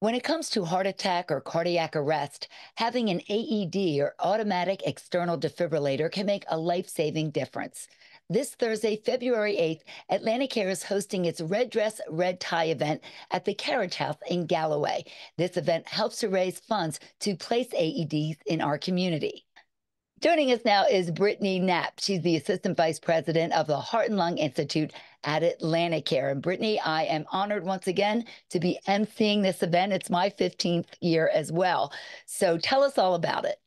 When it comes to heart attack or cardiac arrest, having an AED or automatic external defibrillator can make a life saving difference. This Thursday, February 8th, Atlanticare is hosting its Red Dress, Red Tie event at the Carriage House in Galloway. This event helps to raise funds to place AEDs in our community. Joining us now is Brittany Knapp. She's the Assistant Vice President of the Heart and Lung Institute at Atlanticare. And Brittany, I am honored once again to be emceeing this event. It's my 15th year as well. So tell us all about it.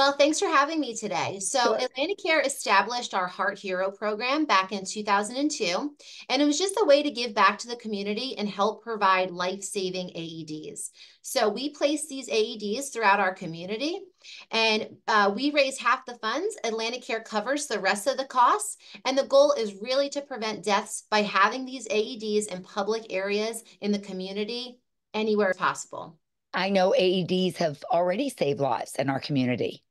Well, thanks for having me today. So, sure. Atlanticare established our Heart Hero program back in 2002, and it was just a way to give back to the community and help provide life saving AEDs. So, we place these AEDs throughout our community, and uh, we raise half the funds. Atlanticare covers the rest of the costs, and the goal is really to prevent deaths by having these AEDs in public areas in the community anywhere possible. I know AEDs have already saved lives in our community.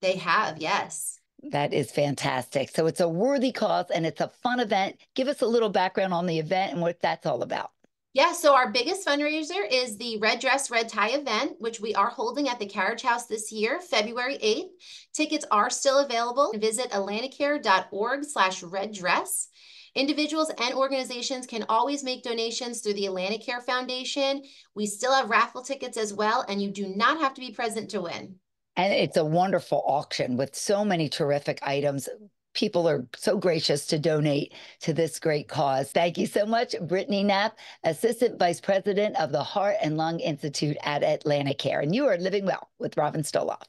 They have, yes. That is fantastic. So it's a worthy cause and it's a fun event. Give us a little background on the event and what that's all about. Yeah, so our biggest fundraiser is the Red Dress, Red Tie event, which we are holding at the Carriage House this year, February 8th. Tickets are still available. Visit atlanticare.org slash red dress. Individuals and organizations can always make donations through the Atlanticare Foundation. We still have raffle tickets as well, and you do not have to be present to win. And it's a wonderful auction with so many terrific items. People are so gracious to donate to this great cause. Thank you so much, Brittany Knapp, Assistant Vice President of the Heart and Lung Institute at Atlanticare. And you are living well with Robin Stoloff.